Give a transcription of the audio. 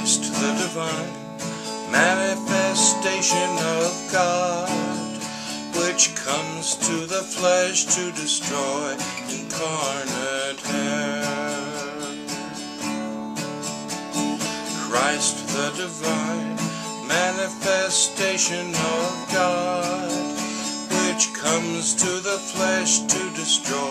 Christ the divine manifestation of God, which comes to the flesh to destroy incarnate hell. Christ the divine manifestation of God, which comes to the flesh to destroy